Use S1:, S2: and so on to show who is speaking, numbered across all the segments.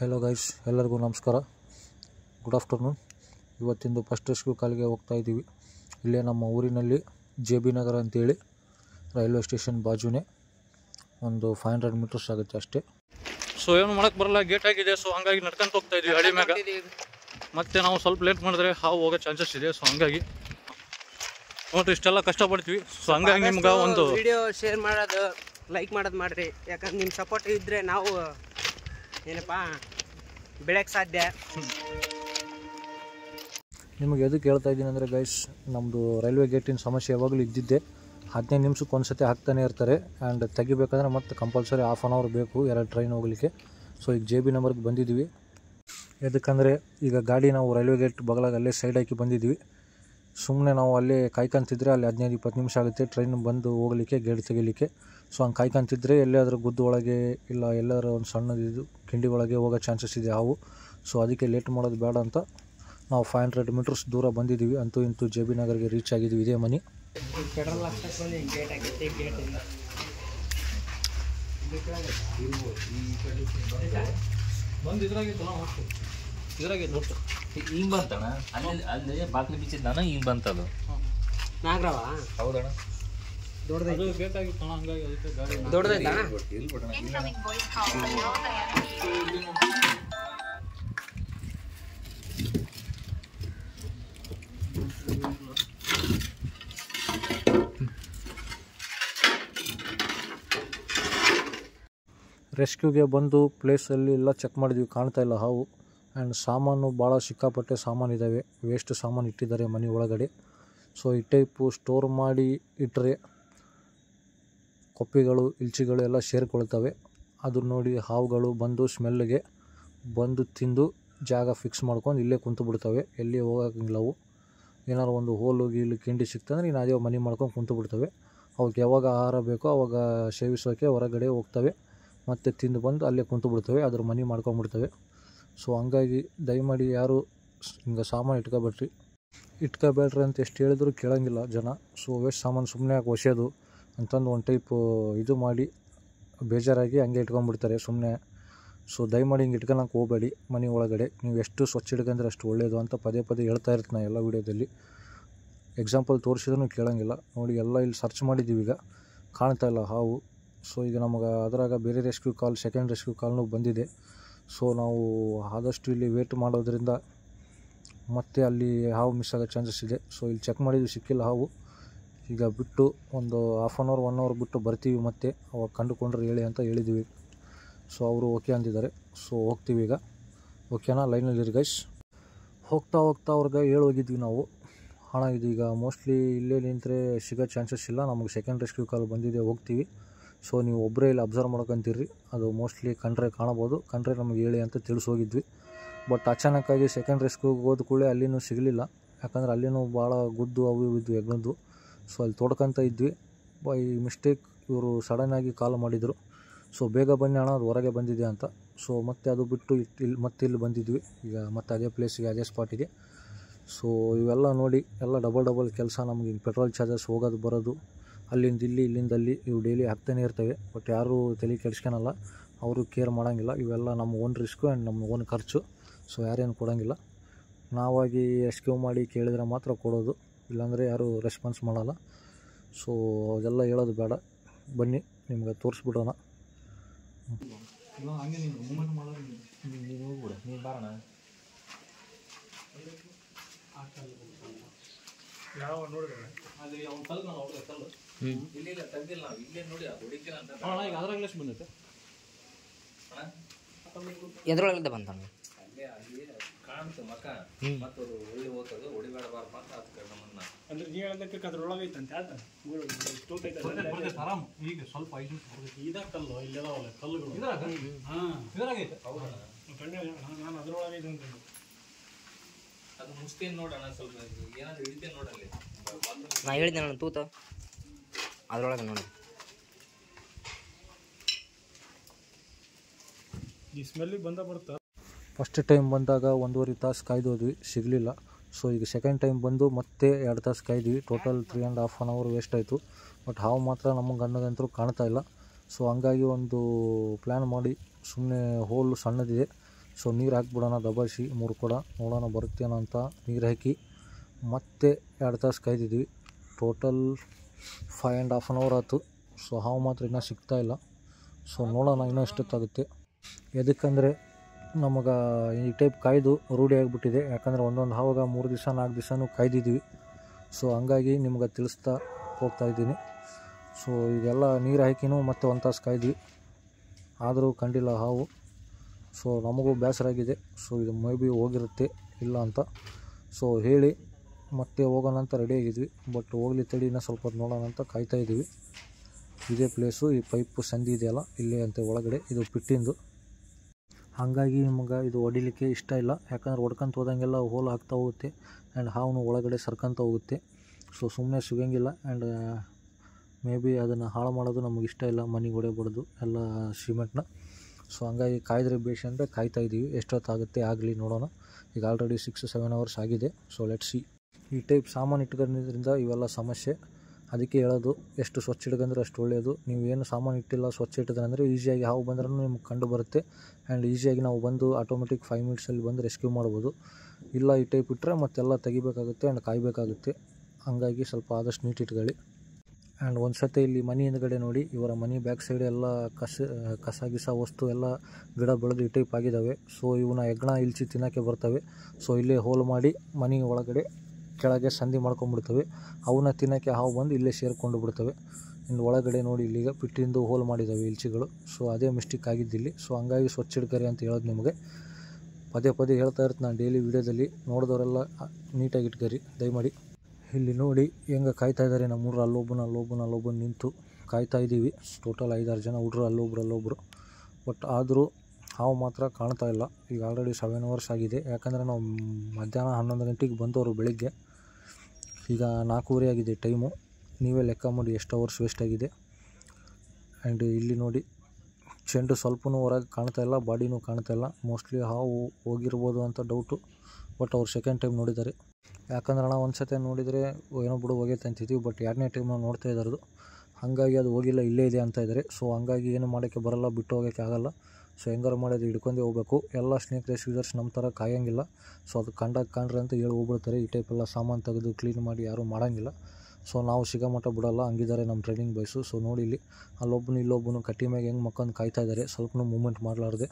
S1: Hello guys ಎಲ್ಲರಿಗೂ ನಮಸ್ಕಾರ. Good afternoon ಇವತ್ತಿಂದು ಫಸ್ಟ್ ರೆಸ್ಕ್ಯೂ ಕಾಲಿಗೆ ಹೋಗ್ತಾ ಇದ್ದೀವಿ. ಇಲ್ಲೇ ನಮ್ಮ ಊರಿನಲ್ಲಿ ಜೆ ಬಿ ನಗರ ಅಂತೇಳಿ ರೈಲ್ವೆ ಸ್ಟೇಷನ್ ಬಾಜುನೇ ಒಂದು ಫೈವ್ ಹಂಡ್ರೆಡ್ ಮೀಟರ್ಸ್ ಆಗುತ್ತೆ ಅಷ್ಟೇ.
S2: ಸೊ ಏನು ಮಾಡೋಕ್ಕೆ ಬರಲ್ಲ. ಗೇಟ್ ಆಗಿದೆ. ಸೊ ಹಂಗಾಗಿ ನಡ್ಕೊಂತ ಹೋಗ್ತಾ ಇದೀವಿ. ಹಳಿ ಮ್ಯಾಗ. ಮತ್ತೆ ನಾವು ಸ್ವಲ್ಪ ಲೇಟ್ ಮಾಡಿದ್ರೆ ಹಾವು ಹೋಗೋ ಚಾನ್ಸಸ್ ಇದೆ. ಸೊ ಹಂಗಾಗಿ ನೋಡ್ರಿ ಇಷ್ಟೆಲ್ಲ ಕಷ್ಟಪಡ್ತೀವಿ. ಸೊ ಹಂಗಾಗಿ ನಿಮ್ಗೆ ಒಂದು
S3: ವಿಡಿಯೋ ಶೇರ್ ಮಾಡೋದು ಲೈಕ್ ಮಾಡೋದು ಮಾಡಿರಿ. ಯಾಕಂದ್ರೆ ನಿಮ್ಮ ಸಪೋರ್ಟ್ ಇದ್ರೆ ನಾವು ಏನಪ್ಪ? ಬೆಳೆಯಕ್ಕೆ ಸಾಧ್ಯ?
S1: ನಿಮಗೆ ಎದಕ್ಕೆ ಹೇಳ್ತಾ ಇದ್ದೀನಿ ಅಂದರೆ ಗೈಸ್ ನಮ್ಮದು ರೈಲ್ವೆ ಗೇಟಿನ ಸಮಸ್ಯೆ ಯಾವಾಗಲೂ ಇದ್ದಿದ್ದೆ. ಹದಿನೈದು ನಿಮಿಷಕ್ಕೆ ಒಂದು ಸತಿ ಹಾಕ್ತಾನೆ ಇರ್ತಾರೆ. ಆ್ಯಂಡ್ ತೆಗಿಬೇಕಂದ್ರೆ ಮತ್ತೆ ಕಂಪಲ್ಸರಿ ಹಾಫ್ ಆನ್ ಅವರ್ ಬೇಕು, ಎರಡು ಟ್ರೈನ್ ಹೋಗಲಿಕ್ಕೆ. ಸೊ ಈಗ ಜೆ ಬಿ ನಂಬರ್ಗೆ ಬಂದಿದ್ದೀವಿ. ಎದಕ್ಕಂದರೆ, ಈಗ ಗಾಡಿ ನಾವು ರೈಲ್ವೆ ಗೇಟ್ ಬಗಲಾಗ ಸೈಡ್ ಹಾಕಿ ಬಂದಿದ್ವಿ ಸುಮ್ಮನೆ ನಾವು ಅಲ್ಲೇ ಕಾಯ್ಕೊಂತಿದ್ರೆ ಅಲ್ಲಿ ಹದಿನೈದು ಇಪ್ಪತ್ತು ನಿಮಿಷ ಆಗುತ್ತೆ. ಟ್ರೈನ್ ಬಂದು ಹೋಗಲಿಕ್ಕೆ ಗೇಟ್ ತೆಗಿಲಿಕ್ಕೆ. ಸೊ ಹಂಗೆ ಕಾಯ್ಕೊಂತಿದ್ರೆ ಎಲ್ಲಾದರೂ ಗುದ್ದು ಒಳಗೆ ಇಲ್ಲ ಎಲ್ಲಾದ್ರೂ ಒಂದು ಸಣ್ಣದು ಇದು ಕಿಂಡಿ ಒಳಗೆ ಹೋಗೋ ಚಾನ್ಸಸ್ ಇದೆ ಹಾವು. ಸೊ ಅದಕ್ಕೆ ಲೇಟ್ ಮಾಡೋದು ಬೇಡ ಅಂತ ನಾವು ಫೈವ್ ಹಂಡ್ರೆಡ್ ಮೀಟರ್ಸ್ ದೂರ ಬಂದಿದ್ದೀವಿ. ಅಂತೂ ಇಂತೂ ಜೆ ಬಿ ನಗರ್ಗೆ ರೀಚ್ ಆಗಿದ್ದೀವಿ ಇದೇ ಮನೆ.
S3: ಗೇಟ್
S2: ಇದ್ರಾಗಿತ್ತು ನೋಡ್ತು
S4: ಹಿಂಗ್ ಬಂತಣ ಅಲ್ಲಿ ಅಲ್ಲಿ ಬಾಕ್ಲಿ ಬಿಚ್ಚಿದ್ದಾನ ಹಿಂಗ್ ಬಂತದು.
S3: ನಾಗರವ?
S4: ಹೌದಣ್ಣ.
S3: ದೊಡ್ಡದೈತಿ
S2: ಅದು ಗೇಟ್ ಆಗಿತ್ತು ಅಣ್ಣ, ಹಂಗಾಗಿ ಅದಕ್ಕೆ ಗಾಡಿ
S3: ದೊಡ್ಡದೈತಾ
S4: ಇಲ್ಲಿ ಬಿಡಣ
S1: ರೆಸ್ಕ್ಯೂಗೆ ಬಂದು ಪ್ಲೇಸಲ್ಲಿ ಎಲ್ಲ ಚೆಕ್ ಮಾಡಿದ್ವಿ ಕಾಣ್ತಾ ಇಲ್ಲ ಹಾವು. ಆ್ಯಂಡ್ ಸಾಮಾನು ಭಾಳ ಸಿಕ್ಕಾಪಟ್ಟೆ ಸಾಮಾನು ಇದಾವೆ. ವೇಸ್ಟ್ ಸಾಮಾನು ಇಟ್ಟಿದ್ದಾರೆ ಮನೆ ಒಳಗಡೆ. ಸೊ ಈ ಟೈಪು ಸ್ಟೋರ್ ಮಾಡಿ ಇಟ್ಟರೆ ಕೊಪ್ಪಿಗಳು, ಇಲ್ಚಿಗಳು ಎಲ್ಲ ಸೇರಿಕೊಳ್ತವೆ. ಅದು ನೋಡಿ ಹಾವುಗಳು ಬಂದು ಸ್ಮೆಲ್ಗೆ ಬಂದು ತಿಂದು ಜಾಗ ಫಿಕ್ಸ್ ಮಾಡ್ಕೊಂಡು ಇಲ್ಲೇ ಕುಂತು ಬಿಡ್ತವೆ. ಎಲ್ಲಿ ಹೋಗೋಂಗಿಲ್ಲ ಅವು. ಏನಾರು ಒಂದು ಹೋಲು ಗೀಲು ಕಿಂಡಿ ಸಿಕ್ತಂದ್ರೆ ಇನ್ನು ಅದೇ ಮನೆ ಮಾಡ್ಕೊಂಡು ಕುಂತು ಬಿಡ್ತವೆ. ಅವಕ್ಕೆ ಯಾವಾಗ ಆಹಾರ ಬೇಕೋ ಅವಾಗ ಸೇವಿಸೋಕೆ ಹೊರಗಡೆ ಹೋಗ್ತವೆ. ಮತ್ತು ತಿಂದು ಬಂದು ಅಲ್ಲೇ ಕುಂತು ಬಿಡ್ತವೆ. ಅದ್ರ ಮನೆ ಮಾಡ್ಕೊಂಬಿಡ್ತವೆ ಸೊ ಹಂಗಾಗಿ ದಯಮಾಡಿ ಯಾರು ಹಿಂಗೆ ಸಾಮಾನು ಇಟ್ಕೋಬೇಡ್ರಿ. ಇಟ್ಕೋಬೇಡ್ರಿ ಅಂತ ಎಷ್ಟು ಹೇಳಿದ್ರು ಕೇಳೋಂಗಿಲ್ಲ ಜನ. ಸೊ ವೇಸ್ಟ್ ಸಾಮಾನು ಸುಮ್ಮನೆ ಯಾಕೆ ಒಸೆಯೋದು ಅಂತಂದು ಒಂದು ಟೈಪ್ ಇದು ಮಾಡಿ ಬೇಜಾರಾಗಿ ಹಂಗೆ ಇಟ್ಕೊಂಡ್ಬಿಡ್ತಾರೆ ಸುಮ್ಮನೆ ಸೊ ದಯಮಾಡಿ ಹಿಂಗೆ ಇಟ್ಕೊಳಕ್ಕೆ ಹೋಗಬೇಡಿ ಮನೆ ಒಳಗಡೆ. ನೀವು ಎಷ್ಟು ಸ್ವಚ್ಛ ಇಟ್ಕೊಂಡ್ರೆ ಅಷ್ಟು ಒಳ್ಳೆಯದು ಅಂತ ಪದೇ ಪದೇ ಹೇಳ್ತಾ ಇರ್ತೀನಿ ನಾನು ಎಲ್ಲ ವೀಡಿಯೋದಲ್ಲಿ. ಎಕ್ಸಾಂಪಲ್ ತೋರಿಸಿದ್ರು ಕೇಳೋಂಗಿಲ್ಲ. ನೋಡಿ, ಎಲ್ಲ ಇಲ್ಲಿ ಸರ್ಚ್ ಮಾಡಿದ್ದೀವಿ ಈಗ. ಕಾಣ್ತಾ ಇಲ್ಲ ಹಾವು. ಸೊ ಈಗ ನಮಗೆ ಅದರಾಗ ಬೇರೆ ರೆಸ್ಕ್ಯೂ ಕಾಲ್ ಸೆಕೆಂಡ್ ರೆಸ್ಕ್ಯೂ ಕಾಲ್ನೂ ಬಂದಿದೆ. ಸೊ ನಾವು ಆದಷ್ಟು ಇಲ್ಲಿ ವೇಟ್ ಮಾಡೋದ್ರಿಂದ ಮತ್ತೆ ಅಲ್ಲಿ ಹಾವು ಮಿಸ್ ಆಗೋ ಚಾನ್ಸಸ್ ಇದೆ. ಸೊ ಇಲ್ಲಿ ಚೆಕ್ ಮಾಡಿದ್ವಿ ಸಿಕ್ಕಿಲ್ಲ ಹಾವು. ಈಗ ಬಿಟ್ಟು ಒಂದು half an hour one hour ಬಿಟ್ಟು ಬರ್ತೀವಿ ಮತ್ತೆ. ಅವಾಗ ಕಂಡುಕೊಂಡ್ರೆ ಹೇಳಿ ಅಂತ ಹೇಳಿದ್ವಿ. ಸೊ ಅವರು ಓಕೆ ಅಂದಿದ್ದಾರೆ. ಸೊ ಹೋಗ್ತೀವಿ ಈಗ. ಓಕೆನಾ ಲೈನಲ್ಲಿರಿ ಗೈಸ್ ಹೋಗ್ತಾ ಹೋಗ್ತಾ ಅವ್ರಿಗೆ ಹೋಗಿದ್ವಿ ನಾವು. ಹಣ ಈಗ ಮೋಸ್ಟ್ಲಿ ಇಲ್ಲೇ ನಿಂತರೆ ಸಿಗೋ ಚಾನ್ಸಸ್ ಇಲ್ಲ. ನಮಗೆ ಸೆಕೆಂಡ್ ರೆಸ್ಕ್ಯೂ ಕಾಲ್ ಬಂದಿದೆ, ಹೋಗ್ತೀವಿ. ಸೊ ನೀವು ಒಬ್ಬರೇ ಇಲ್ಲಿ ಅಬ್ಸರ್ವ್ ಮಾಡ್ಕೊತೀರಿ. ಅದು ಮೋಸ್ಟ್ಲಿ ಕಂಡ್ರೆ ಕಾಣಬೋದು. ಕಂಡ್ರೆ ನಮಗೆ ಹೇಳಿ ಅಂತ ತಿಳಿಸೋಗಿದ್ವಿ. ಬಟ್ ಅಚಾನಕ್ಕಾಗಿ ಸೆಕೆಂಡ್ ರೆಸ್ಕ್ಯೂಗೆ ಹೋದ ಕೂಡಲೇ ಅಲ್ಲಿನೂ ಸಿಗಲಿಲ್ಲ. ಯಾಕಂದರೆ ಅಲ್ಲಿನೂ ಭಾಳ ಗುದ್ದು ಅವು ಇದ್ವು ಎಗ್ನದ್ದು ಸೊ ಅಲ್ಲಿ ತೊಡ್ಕೊತಾ ಇದ್ವಿ. ಬೈ ಮಿಸ್ಟೇಕ್ ಇವರು ಸಡನ್ನಾಗಿ ಕಾಲ್ ಮಾಡಿದರು. ಸೊ ಬೇಗ ಬನ್ನಿ ಅಣ್ಣ, ಅದು ಹೊರಗೆ ಬಂದಿದೆ ಅಂತ. ಸೊ ಮತ್ತೆ ಅದು ಬಿಟ್ಟು ಇಲ್ಲಿ ಮತ್ತೆ ಇಲ್ಲಿ ಬಂದಿದ್ವಿ. ಈಗ ಮತ್ತೆ ಅದೇ ಪ್ಲೇಸಿಗೆ ಅದೇ ಸ್ಪಾಟಿಗೆ ಸೊ ಇವೆಲ್ಲ ನೋಡಿ, ಎಲ್ಲ ಡಬಲ್ ಡಬಲ್ ಕೆಲಸ ನಮಗೆ ಪೆಟ್ರೋಲ್ ಚಾರ್ಜಸ್ ಹೋಗೋದು, ಬರೋದು. ಅಲ್ಲಿಂದ ಇಲ್ಲಿ, ಇಲ್ಲಿಂದ ಅಲ್ಲಿ ಇವು ಡೈಲಿ ಹಾಕ್ತಾನೆ ಇರ್ತವೆ. ಬಟ್ ಯಾರೂ ತಲೆ ಕೆಡಿಸ್ಕೊಳಲ್ಲ. ಅವರು ಕೇರ್ ಮಾಡೋಂಗಿಲ್ಲ. ಇವೆಲ್ಲ ನಮ್ಮ ಓನ್ ರಿಸ್ಕು ಆ್ಯಂಡ್ ನಮ್ಮ ಓನ್ ಖರ್ಚು. ಸೊ ಯಾರೇನು ಕೊಡೋಂಗಿಲ್ಲ. ನಾವಾಗಿ ರೆಸ್ಕ್ಯೂ ಮಾಡಿ ಕೇಳಿದ್ರೆ ಮಾತ್ರ ಕೊಡೋದು. ಇಲ್ಲಾಂದರೆ ಯಾರೂ ರೆಸ್ಪಾನ್ಸ್ ಮಾಡಲ್ಲ. ಸೊ ಅದೆಲ್ಲ ಹೇಳೋದು ಬೇಡ. ಬನ್ನಿ, ನಿಮ್ಗೆ ತೋರಿಸ್ಬಿಡೋಣ.
S2: ಹಂಗೆ ನೀನು
S4: ಇಲ್ಲಿ ಇಲ್ಲ ತೆಗ್ದಿಲ್ಲ ನಾವು. ಇಲ್ಲೇ ನೋಡಿ ಅದು ಹುಡುಕಿನ ಅಂತ
S2: ಅಣ್ಣ ಈಗ ಅದ್ರಾಗ ಎಷ್ಟು ಬಂದೈತೆ?
S3: ಎದ್ರೊಳಗಿಂದ ಬಂತ
S4: ಅಲ್ಲೇ ಅಲ್ಲಿ ಕಾಣ್ತು ಮಕ. ಮತ್ತು ಅದು ಒಳ್ಳೆ ಹೋಗ್ತದೆ ಹೊಡಿಬೇಡಬಾರ್ದು ಅಂತ ಅದಕ್ಕೆ ನಮ್ಮನ್ನ
S5: ಅಂದ್ರೆ ನೀವು ಹೇಳೋದಕ್ಕೆ ಅದ್ರೊಳಗೆ ಐತಂತೆ ಅದ
S2: ಆರಾಮ್ ಈಗ ಸ್ವಲ್ಪ ಐದು ನಿಮಿಷ ಬರ್ತೈತೆ
S5: ಇದ ಕಲ್ಲು ಇಲ್ಲದಾವಲ್ಲ ಕಲ್ಲುಗಳು.
S2: ಇದ್ರಾಗ?
S5: ಹಾ
S2: ಇದ್ರಾಗೈತೆ?
S5: ಹೌದಾ ನಾನು ಅದ್ರೊಳಗೆ ಐತೆ ಅಂತ
S4: ಅದು ಮುಸ್ತೀನಿ ನೋಡೋಣ ಸ್ವಲ್ಪ ಏನಾದ್ರು ಹಿಡಿತೇನೆ ನೋಡಲ್ಲಿ
S3: ನಾ ಹೇಳಿದ್ದೆ ನಾನು ತೂತ. ಅದ್ರೊಳಗೆ ನೋಡಿ.
S5: ಈ ಸ್ಮೆಲ್ಲಿಗೆ ಬಂದ ಬರ್ತಾ
S1: ಫಸ್ಟ್ ಟೈಮ್ ಬಂದಾಗ ಒಂದೂವರೆ ತಾಸು ಕಾಯ್ದೋದ್ವಿ ಸಿಗಲಿಲ್ಲ. ಸೊ ಈಗ ಸೆಕೆಂಡ್ ಟೈಮ್ ಬಂದು ಮತ್ತೆ ಎರಡು ತಾಸು ಕಾಯ್ದ್ವಿ. Total three and half an hour waste ಆಯಿತು. ಬಟ್ ಹಾವು ಮಾತ್ರ ನಮ್ಮ ಗಂಡಗಂತರೂ ಕಾಣ್ತಾ ಇಲ್ಲ. ಸೊ ಹಂಗಾಗಿ ಒಂದು ಪ್ಲ್ಯಾನ್ ಮಾಡಿ ಸುಮ್ಮನೆ ಹೋಲು ಸಣ್ಣದಿದೆ. ಸೊ ನೀರು ಹಾಕ್ಬಿಡೋಣ ದಬಾಯಿಸಿ ಮೂರು ಕೊಡ. ನೋಡೋಣ ಬರುತ್ತೇನೋ ಅಂತ ನೀರು ಹಾಕಿ ಮತ್ತೆ ಎರಡು ತಾಸು ಕಾಯ್ದಿದ್ವಿ. Total five and half an hour ಆಯಿತು. ಸೊ ಹಾವು ಮಾತ್ರ ಇನ್ನೂ ಸಿಗ್ತಾ ಇಲ್ಲ. ಸೊ ನೋಡೋಣ ಇನ್ನೂ ಎಷ್ಟೊತ್ತಾಗುತ್ತೆ. ಎದಕ್ಕಂದರೆ, ನಮಗೆ ಈ ಟೈಪ್ ಕಾಯ್ದು ರೂಢಿ ಆಗಿಬಿಟ್ಟಿದೆ. ಯಾಕಂದರೆ ಒಂದೊಂದು ಹಾವಾಗ ಮೂರು ದಿವಸ, ನಾಲ್ಕು ದಿವಸನೂ ಕಾಯ್ದಿದ್ದೀವಿ. ಸೊ ಹಂಗಾಗಿ ನಿಮ್ಗೆ ತಿಳಿಸ್ತಾ ಹೋಗ್ತಾ ಇದ್ದೀನಿ. ಸೊ ಇದೆಲ್ಲ ನೀರು ಹಾಕಿನೂ ಮತ್ತೆ ಒಂದು ತಾಸು ಕಾಯ್ದ್ವಿ. ಆದರೂ ಕಂಡಿಲ್ಲ ಹಾವು. ಸೊ ನಮಗೂ ಬೇಸರ ಆಗಿದೆ ಸೊ ಇದು ಮೇ ಬಿ ಹೋಗಿರುತ್ತೆ, ಇಲ್ಲ ಅಂತ. ಸೊ ಹೇಳಿ ಮತ್ತೆ ಹೋಗೋಣ ಅಂತ ರೆಡಿ ಆಗಿದ್ವಿ. ಬಟ್ ಹೋಗ್ಲಿ ತಡಿ, ಇನ್ನೂ ಸ್ವಲ್ಪ ಹೊತ್ತು ನೋಡೋಣ ಅಂತ ಕಾಯ್ತಾ ಇದ್ದೀವಿ. ಇದೇ ಪ್ಲೇಸು ಈ ಪೈಪು ಸಂಧಿ ಇದೆಯಲ್ಲ, ಇಲ್ಲಿ ಅಂತೆ ಒಳಗಡೆ. ಇದು ಪಿಟ್ಟಿಂದು. ಹಾಗಾಗಿ ನಿಮಗೆ ಇದು ಹೊಡಿಲಿಕ್ಕೆ ಇಷ್ಟ ಇಲ್ಲ. ಯಾಕಂದ್ರೆ ಹೊಡ್ಕೊಂತ ಹೋದಂಗೆಲ್ಲ ಹೋಲ್ ಆಗ್ತಾ ಹೋಗುತ್ತೆ. ಆ್ಯಂಡ್ ಹಾವು ಒಳಗಡೆ ಸರ್ಕೊಂತ ಹೋಗುತ್ತೆ. ಸೊ ಸುಮ್ಮನೆ ಸಿಗೋಂಗಿಲ್ಲ. ಆ್ಯಂಡ್ ಮೇ ಬಿ ಅದನ್ನು ಹಾಳು ಮಾಡೋದು ನಮಗೆ ಇಷ್ಟ ಇಲ್ಲ. ಮನೆಗೆ ಹೊಡೆಯಬಾರ್ದು. ಎಲ್ಲ ಸಿಮೆಂಟ್ನ. ಸೊ ಹಂಗಾಗಿ ಕಾಯ್ದರೆ ಬೇಷ್ ಅಂದರೆ ಕಾಯ್ತಾ ಇದ್ದೀವಿ ಎಷ್ಟೊತ್ತಾಗುತ್ತೆ ಆಗಲಿ ನೋಡೋಣ. ಈಗ ಆಲ್ರೆಡಿ ಸಿಕ್ಸ್ ಸೆವೆನ್ ಅವರ್ಸ್ ಆಗಿದೆ. ಸೊ ಲೆಟ್ ಸಿ ಈ ಟೈಪ್ ಸಾಮಾನು ಇಟ್ಕೊಂಡಿದ್ರಿಂದ ಇವೆಲ್ಲ ಸಮಸ್ಯೆ. ಅದಕ್ಕೆ ಹೇಳೋದು, ಎಷ್ಟು ಸ್ವಚ್ಛ ಇಟ್ಕೊಂಡ್ರೆ ಅಷ್ಟು ಒಳ್ಳೆಯದು ನೀವು ಏನು ಸಾಮಾನು ಇಟ್ಟಿಲ್ಲ, ಸ್ವಚ್ಛ ಇಟ್ಟಿದ್ರೆ ಅಂದರೆ ಈಸಿಯಾಗಿ ಹಾವು ಬಂದ್ರೂ ನಿಮ್ಗೆ ಕಂಡು ಬರುತ್ತೆ. ಆ್ಯಂಡ್ ಈಸಿಯಾಗಿ ನಾವು ಬಂದು ಆಟೋಮೆಟಿಕ್ ಫೈವ್ ಮಿನಿಟ್ಸಲ್ಲಿ ಬಂದು ರೆಸ್ಕ್ಯೂ ಮಾಡ್ಬೋದು. ಇಲ್ಲ ಈ ಟೈಪ್ ಇಟ್ಟರೆ ಮತ್ತೆಲ್ಲ ತೆಗಿಬೇಕಾಗುತ್ತೆ ಆ್ಯಂಡ್ ಕಾಯಬೇಕಾಗುತ್ತೆ. ಹಾಗಾಗಿ ಸ್ವಲ್ಪ ಆದಷ್ಟು ನೀಟ್ ಇಟ್ಕೊಳ್ಳಿ. ಆ್ಯಂಡ್ ಒಂದು ಸತಿ ಇಲ್ಲಿ ಮನೆ ಹಿಂದ್ಗಡೆ ನೋಡಿ, ಇವರ ಮನೆ ಬ್ಯಾಕ್ ಸೈಡ್ ಎಲ್ಲ ಕಸ ಕಸ ಗಿಸ ವಸ್ತು ಎಲ್ಲ ಗಿಡ ಬೆಳೆದು ಈ ಟೈಪ್ ಆಗಿದ್ದಾವೆ. ಸೊ ಇವನ್ನ ಹೆಗ್ಣ ಇಲ್ಚಿ ತಿನ್ನೋಕ್ಕೆ ಬರ್ತವೆ. ಸೊ ಇಲ್ಲೇ ಹೋಲ್ ಮಾಡಿ ಮನೆ ಒಳಗಡೆ ಕೆಳಗೆ ಸಂಧಿ ಮಾಡ್ಕೊಂಡ್ಬಿಡ್ತವೆ ಅವನ್ನ ತಿನ್ನೋಕ್ಕೆ ಹಾವು ಬಂದು ಇಲ್ಲೇ ಸೇರಿಕೊಂಡು ಬಿಡ್ತವೆ. ಇನ್ನು ಒಳಗಡೆ ನೋಡಿ ಇಲ್ಲಿಗ ಪಿಟ್ಟಿಂದು ಹೋಲ್ ಮಾಡಿದ್ದಾವೆ ಇಲ್ಚಿಗಳು. ಸೊ ಅದೇ ಮಿಸ್ಟೇಕ್ ಆಗಿದ್ದಿಲ್ಲಿ ಸೊ ಹಂಗಾಗಿ ಸ್ವಚ್ಛ ಇಡ್ಕರಿ ಅಂತ ಹೇಳೋದು ನಿಮಗೆ. ಪದೇ ಪದೇ ಹೇಳ್ತಾ ಇರ್ತೀನಿ ನಾನು ಡೈಲಿ ವೀಡಿಯೋದಲ್ಲಿ ನೋಡಿದವರೆಲ್ಲ ನೀಟಾಗಿ ಇಟ್ಕರಿ. ದಯಮಾಡಿ. ಇಲ್ಲಿ ನೋಡಿ ಹೆಂಗೆ ಕಾಯ್ತಾ ಇದ್ದಾರೆ ನಮ್ಮ ನಮ್ಮೂರು ಅಲ್ಲೊಬ್ಬನ ಅಲ್ಲೊಬ್ಬನ ಅಲ್ಲೊಬ್ಬನ ನಿಂತು ಕಾಯ್ತಾ ಇದ್ದೀವಿ ಟೋಟಲ್ ಐದಾರು ಜನ ಹುಡ್ರು, ಅಲ್ಲೊಬ್ರು ಅಲ್ಲೊಬ್ರು. ಬಟ್ ಆದರೂ ಹಾವು ಮಾತ್ರ ಕಾಣ್ತಾ ಇಲ್ಲ. ಈಗ ಆಲ್ರೆಡಿ ಸೆವೆನ್ ಅವರ್ಸ್ ಆಗಿದೆ. ಯಾಕಂದರೆ ನಾವು ಮಧ್ಯಾಹ್ನ ಹನ್ನೊಂದು ಗಂಟೆಗೆ ಬಂದವರು ಬೆಳಿಗ್ಗೆ. ಈಗ ನಾಲ್ಕೂವರೆ ಆಗಿದೆ ಟೈಮು. ನೀವೇ ಲೆಕ್ಕ ಮಾಡಿ ಎಷ್ಟು ಅವರ್ಸ್ ವೇಸ್ಟ್ ಆಗಿದೆ. ಆ್ಯಂಡ್ ಇಲ್ಲಿ ನೋಡಿ, ಚೆಂಡು ಸ್ವಲ್ಪನೂ ಹೊರಗೆ ಕಾಣ್ತಾ ಇಲ್ಲ, ಬಾಡಿನೂ ಕಾಣ್ತಾ ಇಲ್ಲ. ಮೋಸ್ಟ್ಲಿ ಹಾವು ಹೋಗಿರ್ಬೋದು ಅಂತ ಡೌಟು ಬಟ್ ಅವ್ರು ಸೆಕೆಂಡ್ ಟೈಮ್ ನೋಡಿದ್ದಾರೆ. ಯಾಕಂದ್ರೆ ಅಣ್ಣ, ಒಂದು ಸತಿ ನೋಡಿದರೆ ಏನೋ ಬಿಡು ಹೋಗೈತೆ ಅಂತಿದ್ದೀವಿ ಬಟ್ ಎರಡನೇ ಟೈಮ್ ನಾವು ನೋಡ್ತಾ ಇದ್ದಾರದು ಹಾಗಾಗಿ ಅದು ಹೋಗಿಲ್ಲ, ಇಲ್ಲೇ ಇದೆ ಅಂತ ಇದ್ದಾರೆ. ಸೊ ಹಂಗಾಗಿ ಏನು ಮಾಡೋಕ್ಕೆ ಬರಲ್ಲ, ಬಿಟ್ಟು ಹೋಗೋಕ್ಕೆ ಆಗಲ್ಲ. ಸೊ ಹೆಂಗಾರು ಮಾಡೋದು ಹಿಡ್ಕೊಂಡೇ ಹೋಗ್ಬೇಕು. ಎಲ್ಲ ಸ್ನೇಕ್ ಯೂಸರ್ಸ್ ನಮ್ಮ ಥರ ಕಾಯಂಗಿಲ್ಲ. ಸೊ ಅದು ಕಂಡಾಗ ಕಾಣ್ರಿ ಅಂತ ಹೇಳಿ ಹೋಗ್ಬಿಡ್ತಾರೆ. ಈ ಟೈಪ್ ಎಲ್ಲ ಸಾಮಾನು ತೆಗೆದು ಕ್ಲೀನ್ ಮಾಡಿ ಯಾರೂ ಮಾಡೋಂಗಿಲ್ಲ. ಸೊ ನಾವು ಸಿಗಮಟ್ಟ ಬಿಡೋಲ್ಲ. ಬಿಡಲ್ಲ ಹಂಗಿದ್ದಾರೆ ನಮ್ಮ ಟ್ರೈನಿಂಗ್ ಬಾಯ್ಸು ಸೊ ನೋಡಿ ಇಲ್ಲಿ ಅಲ್ಲೊಬ್ಬನು ಇಲ್ಲೊಬ್ಬನು ಕಟ್ಟಿ ಮ್ಯಾಗೆ ಹೆಂಗೆ ಮಕ್ಕಂದು ಕಾಯ್ತಾ ಇದ್ದಾರೆ ಸ್ವಲ್ಪನೂ ಮೂಮೆಂಟ್ ಮಾಡಲಾರ್ದೆ.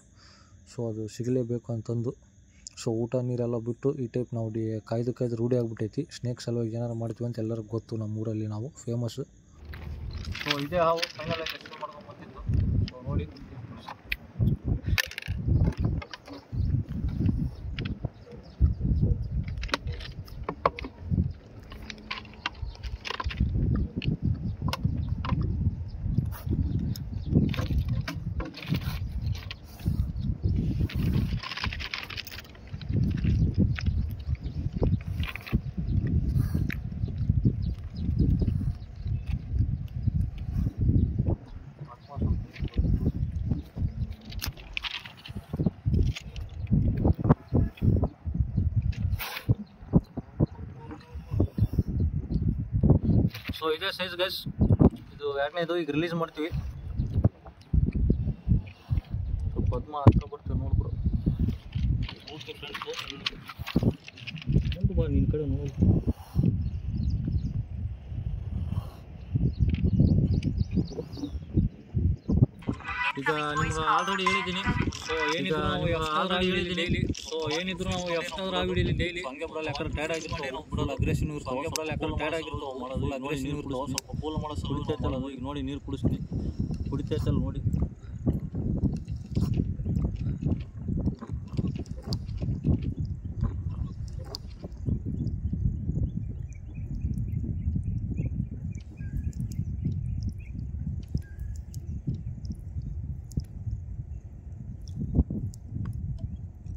S1: ಸೊ ಅದು ಸಿಗಲೇಬೇಕು ಅಂತಂದು. ಸೊ ಊಟ ನೀರೆಲ್ಲ ಬಿಟ್ಟು ಈ ಟೈಪ್ ನಾವು ಡಿ ಕಾಯ್ದು ಕಾಯ್ದು ರೂಢಿ ಆಗಿಬಿಟ್ಟೈತಿ. ಸ್ನೇಕ್ ಸಲುವಾಗಿ ಏನಾರು ಮಾಡ್ತೀವಿ ಅಂತ ಎಲ್ಲರಿಗೂ ಗೊತ್ತು. ನಮ್ಮ ಊರಲ್ಲಿ ನಾವು ಫೇಮಸ್
S2: ಸೊ ಇದೇ ಹಾವು ಫೈನಲ್ ಆಗಿ ಮಾಡ್ಕೊಂಡು ಬಂದಿದ್ದು ಸೊ ನೋಡಿ. ಸೊ ಇದೇ ಸೈಜ್ ಗೈಸ್ ಇದು ಎರಡನೇದು ಈಗ ರಿಲೀಸ್ ಮಾಡ್ತೀವಿ. ಪದ್ಮ ಹತ್ರ ಬರ್ತೀವಿ ನೋಡ್ಬಿಡು ಓಕೆ ಫ್ರೆಂಡ್ಸ್ ಬಾ ನಿನ್ನ ಕಡೆ ನೋಡಿ. ಈಗ ನಿಮ್ಗೆ ಆಲ್ರೆಡಿ ಹೇಳಿದ್ದೀನಿ. ಸೊ ಏನಿದ್ರು ನಾವು ಆಲ್ರೆಡಿ ಹೇಳಿದ್ದೀನಿ. ಸೊ ಏನಿದ್ರು ನಾವು ಆಗಿಡಲಿ ಡೈಲಿ ಹಂಗೆ ಬರಲ್ಲ ಯಾಕಂದ್ರೆ ಟೈರ್ಡ್ ಆಗಿರ್ತಾವೆ. ನಾವು ಬಿಡಲ್ಲ ಅಗ್ರೆಸಿವ್ ಇರ್ತಾವೆ ಹಂಗೆ ಬರಲ್ಲ ಯಾಕಂದ್ರೆ ಟೈರ್ಡ್ ಆಗಿರ್ತಾವೆ. ಮಾಡೋದು ಅಗ್ರೆಸಿವ್ ಇರ್ತಾವೆ ಸ್ವಲ್ಪ ಕೂಲ್ ಮಾಡೋ ಕುಡಿತೈತಲ್ಲ ಅದು ಈಗ ನೋಡಿ ನೀರು ಕುಡಿಸ್ತೀನಿ. ಕುಡಿತೈತಲ್ಲ ನೋಡಿ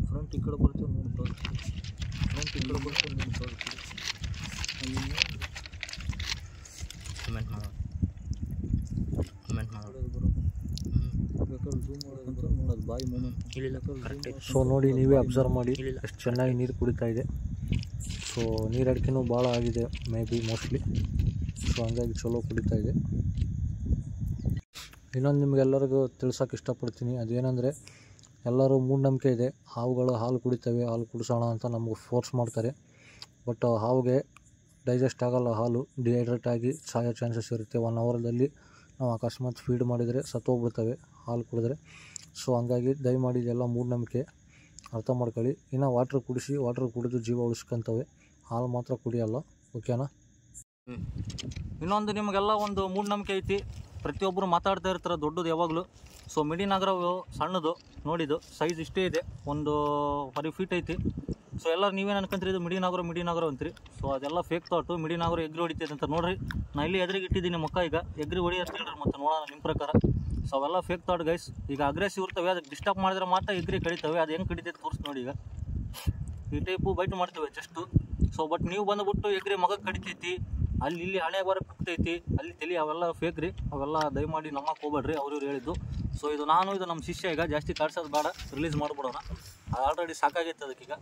S2: ಫ್ರಂಟ್ ಈ ಕಡೆ ಬರ್ತೀವಿ ನೋಡಿ ತೋರಿಸ್ತೀವಿ ಫ್ರಂಟ್ ಈ ಕಡೆ ಬರ್ತೀವಿ ನೋಡಿ ತೋರಿಸ್ತೀವಿ ಕಮೆಂಟ್ ಮಾಡೋದು ಕಮೆಂಟ್ ಮಾಡೋದು
S1: ಸೊ ನೋಡಿ, ನೀವೇ ಅಬ್ಸರ್ವ್ ಮಾಡಿ. ಅಷ್ಟು ಚೆನ್ನಾಗಿ ನೀರು ಕುಡಿತಾ ಇದೆ. ಸೊ ನೀರು ಅಡಿಕೆನೂ ಭಾಳ ಆಗಿದೆ ಮೇ ಬಿ ಮೋಸ್ಟ್ಲಿ ಸೊ ಹಂಗಾಗಿ ಚಲೋ ಕುಡಿತಾ ಇದೆ. ಇನ್ನೊಂದು ನಿಮಗೆಲ್ಲರಿಗೂ ತಿಳ್ಸೋಕೆ ಇಷ್ಟಪಡ್ತೀನಿ. ಅದೇನೆಂದರೆ, ಎಲ್ಲರೂ ಮೂಢನಂಬಿಕೆ ಇದೆ. ಹಾವುಗಳು ಹಾಲು ಕುಡಿತವೆ, ಹಾಲು ಕುಡಿಸೋಣ ಅಂತ ನಮಗೆ ಫೋರ್ಸ್ ಮಾಡ್ತಾರೆ. ಬಟ್ ಹಾವಿಗೆ ಡೈಜೆಸ್ಟ್ ಆಗಲ್ಲ ಹಾಲು, ಡಿಹೈಡ್ರೇಟ್ ಆಗಿ ಸಾಯೋ ಚಾನ್ಸಸ್ ಇರುತ್ತೆ. ಒನ್ ಅವರಲ್ಲಿ ನಾವು ಅಕಸ್ಮಾತ್ ಫೀಡ್ ಮಾಡಿದರೆ ಸತ್ತೋಗ್ಬಿಡ್ತವೆ ಹಾಲು ಕುಡಿದ್ರೆ. ಸೊ ಹಂಗಾಗಿ ದಯಮಾಡಿ ಇದೆಲ್ಲ ಮೂಢನಂಬಿಕೆ. ಅರ್ಥ ಮಾಡ್ಕೊಳ್ಳಿ. ಇನ್ನು ವಾಟ್ರ್ ಕುಡಿಸಿ ವಾಟ್ರ್ ಕುಡಿದು ಜೀವ ಉಳಿಸ್ಕೊಂತವೆ. ಹಾಲು ಮಾತ್ರ ಕುಡಿಯಲ್ಲ ಓಕೆನಾ
S2: ಇನ್ನೊಂದು ನಿಮಗೆಲ್ಲ ಒಂದು ಮೂಢನಂಬಿಕೆ ಐತಿ. ಪ್ರತಿಯೊಬ್ಬರು ಮಾತಾಡ್ತಾ ಇರ್ತಾರೆ, ದೊಡ್ಡದು ಯಾವಾಗಲೂ. ಸೊ ಮಿಡಿ ಸಣ್ಣದು, ನೋಡಿದ್ದು ಸೈಜ್ ಇಷ್ಟೇ ಇದೆ. ಒಂದು ಫೈವ್ ಫೀಟ್ ಐತಿ. ಸೊ ಎಲ್ಲರೂ ನೀವೇನು ಅನ್ಕೊಂತೀರಿ? ಇದು ಮಿಡಿ ಮಿಡಿನಾಗರ ಮಿಡಿ ನಗರ ಅಂತೀರಿ. ಸೊ ಅದೆಲ್ಲ ಫೇಕ್ ಥಾಟು ಮಿಡಿನಾಗರ ಎಗ್ರಿ ಹೊಡಿತೈತೆ ಅಂತ ನೋಡ್ರಿ. ನಾ ಇಲ್ಲಿ ಎದುರಿಗೆ ಇಟ್ಟಿದ್ದೀನಿ ಮುಖ ಈಗ. ಎಗ್ರಿ ಹೊಡಿ ಅಂತ ಹೇಳ್ರಿ ಮತ್ತೆ ನೋಡೋಣ ನಿಮ್ಮ ಪ್ರಕಾರ. ಸೊ ಅವೆಲ್ಲ ಫೇಕ್ ಥಾಟ್ ಗೈಸ್ ಈಗ ಅಗ್ರೆಸಿವ್ ಇರ್ತವೆ, ಅದಕ್ಕೆ ಡಿಸ್ಟರ್ಬ್ ಮಾಡಿದ್ರೆ ಮಾತ್ರ ಎಗ್ರಿ ಕಡಿತವೆ. ಅದು ಹೆಂಗೆ ಕಡಿತೈತೆ ತೋರಿಸಿ ನೋಡಿ ಈಗ. ಈ ಟೈಪು ಬೈಟ್ ಮಾಡ್ತೇವೆ ಜಸ್ಟು ಸೊ ಬಟ್ ನೀವು ಬಂದುಬಿಟ್ಟು ಎಗ್ರಿ ಮಗ ಕಡಿತೈತಿ, ಅಲ್ಲಿ ಇಲ್ಲಿ ಹಣೆ ಬರ ಪುಕ್ತೈತಿ ಅಲ್ಲಿ ತಲೆ ಅವೆಲ್ಲ ಫೇಕ್ ರೀ. ಅವೆಲ್ಲ ದಯಮಾಡಿ ನಮ್ಮಕ್ಕೆ ಹೋಗ್ಬೇಡ್ರಿ ಅವ್ರು ಇವ್ರು ಹೇಳಿದ್ದು. ಸೊ ಇದು ನಾನು, ಇದು ನಮ್ಮ ಶಿಷ್ಯ ಈಗ. ಜಾಸ್ತಿ ಕಾಡ್ಸೋದು ಬೇಡ. ರಿಲೀಸ್ ಮಾಡ್ಬಿಡೋಣ. ಆಲ್ರೆಡಿ ಸಾಕಾಗೈತೆ ಅದಕ್ಕೀಗ.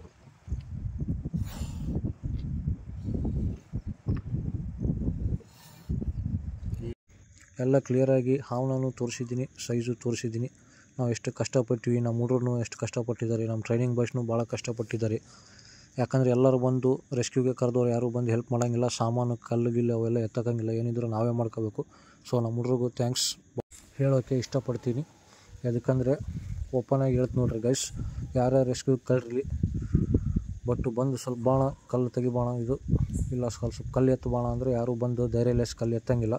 S1: ಎಲ್ಲ ಕ್ಲಿಯರಾಗಿ ಹಾವನೂ ತೋರಿಸಿದ್ದೀನಿ ಸೈಜು ತೋರಿಸಿದ್ದೀನಿ. ನಾವು ಎಷ್ಟು ಕಷ್ಟಪಟ್ಟಿವಿ ನಮ್ಮ ಹುಡುಗರು ಎಷ್ಟು ಕಷ್ಟಪಟ್ಟಿದ್ದಾರೆ ನಮ್ಮ ಟ್ರೈನಿಂಗ್ ಬಾಯ್ಸ್ನು ಭಾಳ ಕಷ್ಟಪಟ್ಟಿದ್ದಾರೆ. ಯಾಕಂದರೆ ಎಲ್ಲರೂ ಬಂದು ರೆಸ್ಕ್ಯೂಗೆ ಕರೆದವ್ರು ಯಾರೂ ಬಂದು ಹೆಲ್ಪ್ ಮಾಡೋಂಗಿಲ್ಲ, ಸಾಮಾನು, ಕಲ್ಲು, ಗಿಲ್ಲು ಅವೆಲ್ಲ ಎತ್ತಕ್ಕಂಗಿಲ್ಲ ಏನಿದ್ರು ನಾವೇ ಮಾಡ್ಕೋಬೇಕು. ಸೊ ನಮ್ಮ ಹುಡುಗರಿಗೂ ಥ್ಯಾಂಕ್ಸ್ ಹೇಳೋಕ್ಕೆ ಇಷ್ಟಪಡ್ತೀನಿ. ಯಾಕಂದರೆ ಓಪನ್ ಆಗಿ ಹೇಳ್ತು ನೋಡ್ರಿ ಗೈಸ್ ಯಾರ್ಯಾರು ರೆಸ್ಕ್ಯೂ ಕಳ್ರಿ ಬಟ್ ಬಂದು ಸ್ವಲ್ಪ ಭಾಳ ಕಲ್ಲು ತೆಗಿಬಾಣ, ಇದು ಇಲ್ಲ ಸ್ವಲ್ಪ ಸ್ವಲ್ಪ ಕಲ್ಲು ಎತ್ತು ಬಾಣ ಅಂದರೆ ಯಾರೂ ಬಂದು ಧೈರ್ಯಲೆಸ್ ಕಲ್ಲು ಎತ್ತಂಗಿಲ್ಲ.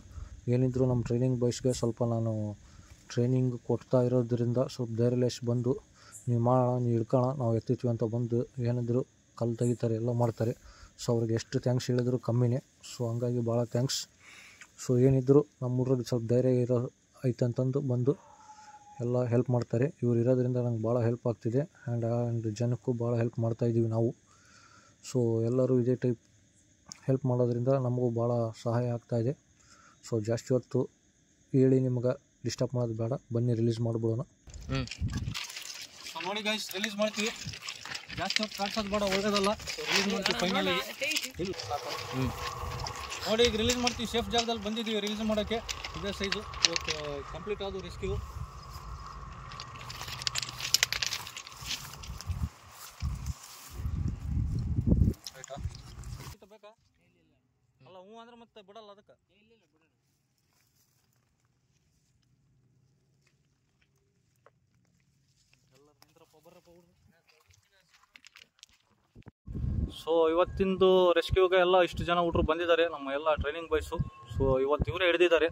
S1: ಏನಿದ್ರು ನಮ್ಮ ಟ್ರೈನಿಂಗ್ ಬಾಯ್ಸ್ಗೆ ಸ್ವಲ್ಪ ನಾನು ಟ್ರೈನಿಂಗ್ ಕೊಡ್ತಾ ಇರೋದ್ರಿಂದ ಸ್ವಲ್ಪ ಧೈರ್ಯಲೆಸ್ ಬಂದು, ನೀವು ಮಾಡೋಣ ನೀವು ಹಿಡ್ಕೋಣ, ನಾವು ಎತ್ತಿತ್ವಿ ಅಂತ ಬಂದು ಏನಿದ್ರು ಕಲ್ಲು ತೆಗಿತಾರೆ, ಎಲ್ಲ ಮಾಡ್ತಾರೆ. ಸೊ ಅವ್ರಿಗೆ ಎಷ್ಟು ಥ್ಯಾಂಕ್ಸ್ ಹೇಳಿದ್ರು ಕಮ್ಮಿನೇ. ಸೊ ಹಂಗಾಗಿ ಭಾಳ ಥ್ಯಾಂಕ್ಸ್ ಸೊ ಏನಿದ್ರು ನಮ್ಮ ಹುಡ್ರಿಗೆ ಸ್ವಲ್ಪ ಧೈರ್ಯ ಇರೋ ಐತಂತಂದು ಬಂದು ಎಲ್ಲ ಹೆಲ್ಪ್ ಮಾಡ್ತಾರೆ. ಇವ್ರು ಇರೋದ್ರಿಂದ ನಂಗೆ ಭಾಳ ಹೆಲ್ಪ್ ಆಗ್ತಿದೆ ಆ್ಯಂಡ್ ಆ್ಯಂಡ್ ಜನಕ್ಕೂ ಭಾಳ ಹೆಲ್ಪ್ ಮಾಡ್ತಾಯಿದ್ದೀವಿ ನಾವು. ಸೊ ಎಲ್ಲರೂ ಇದೇ ಟೈಪ್ ಹೆಲ್ಪ್ ಮಾಡೋದ್ರಿಂದ ನಮಗೂ ಭಾಳ ಸಹಾಯ ಆಗ್ತಾಯಿದೆ ಸೊ ಜಾಸ್ತಿ ಹೊತ್ತು ಹೇಳಿ ನಿಮ್ಗೆ ಡಿಸ್ಟರ್ಬ್ ಮಾಡೋದು ಬೇಡ. ಬನ್ನಿ ರಿಲೀಸ್ ಮಾಡಿಬಿಡೋಣ.
S2: ಸೊ ನೋಡಿ ಗೈಸ್ ರಿಲೀಸ್ ಮಾಡ್ತೀವಿ. ಜಾಸ್ತಿ ಹೊತ್ತು ಕಾಡ್ಸೋದು ಬೇಡ ಒಳ್ಳೇದಲ್ಲ. ರಿಲೀಸ್ ಮಾಡ್ತೀವಿ ಫೈನಲ್ ನೋಡಿ ಈಗ ರಿಲೀಸ್ ಮಾಡ್ತೀವಿ. ಸೇಫ್ ಜಾಗದಲ್ಲಿ ಬಂದಿದ್ದೀವಿ ರಿಲೀಸ್ ಮಾಡೋಕ್ಕೆ. ಇದೇ ಸೈಜು ಇವತ್ತು ಕಂಪ್ಲೀಟ್ ಆದವು ರೆಸ್ಕ್ಯೂ ಬೇಕಾ? ಅಲ್ಲ ಹ್ಞೂ ಅಂದ್ರೆ ಮತ್ತೆ ಬಿಡಲ್ಲ ಅದಕ್ಕೆ. ಸೊ ಇವತ್ತಿಂದು ರೆಸ್ಕ್ಯೂಗೆ ಎಲ್ಲ ಇಷ್ಟು ಜನ ಹುಡುಗರು ಬಂದಿದ್ದಾರೆ, ನಮ್ಮ ಎಲ್ಲ ಟ್ರೈನಿಂಗ್ ಬಾಯ್ಸು ಸೊ ಇವತ್ತು ಇವರೇ ಹಿಡಿದಿದ್ದಾರೆ.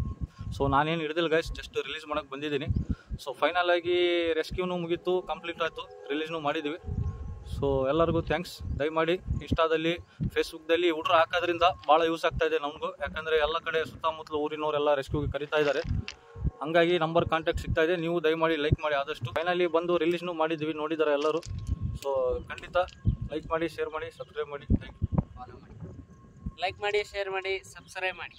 S2: ಸೊ ನಾನೇನು ಹಿಡಿದಿಲ್ಲ ಗೈಸ್ ಜಸ್ಟ್ ರಿಲೀಸ್ ಮಾಡೋಕ್ಕೆ ಬಂದಿದ್ದೀನಿ. ಸೊ ಫೈನಲ್ ಆಗಿ ರೆಸ್ಕ್ಯೂನೂ ಮುಗೀತು ಕಂಪ್ಲೀಟ್ ಆಯಿತು ರಿಲೀಸ್ನು ಮಾಡಿದ್ದೀವಿ ಸೊ ಎಲ್ಲರಿಗೂ ಥ್ಯಾಂಕ್ಸ್ ದಯಮಾಡಿ ಇನ್ಸ್ಟಾದಲ್ಲಿ ಫೇಸ್ಬುಕ್ದಲ್ಲಿ ಹುಡುಗರು ಹಾಕೋದ್ರಿಂದ ಭಾಳ ಯೂಸ್ ಆಗ್ತಾಯಿದೆ ನಮಗೂ. ಯಾಕಂದರೆ ಎಲ್ಲ ಕಡೆ ಸುತ್ತಮುತ್ತಲು ಊರಿನವರೆಲ್ಲ ರೆಸ್ಕ್ಯೂಗೆ ಕರಿತಾ ಇದ್ದಾರೆ. ಹಂಗಾಗಿ ನಂಬರ್ ಕಾಂಟ್ಯಾಕ್ಟ್ ಸಿಗ್ತಾ ಇದೆ. ನೀವು ದಯಮಾಡಿ ಲೈಕ್ ಮಾಡಿ ಆದಷ್ಟು. ಫೈನಲಿ ಬಂದು ರಿಲೀಸ್ನು ಮಾಡಿದ್ವಿ ನೋಡಿದ್ದಾರೆ ಎಲ್ಲರೂ. ಸೊ ಖಂಡಿತ ಲೈಕ್ ಮಾಡಿ ಶೇರ್ ಮಾಡಿ ಸಬ್ಸ್ಕ್ರೈಬ್ ಮಾಡಿ. ಥ್ಯಾಂಕ್ ಯು
S3: ಲೈಕ್ ಮಾಡಿ. ಶೇರ್ ಮಾಡಿ ಸಬ್ಸ್ಕ್ರೈಬ್ ಮಾಡಿ.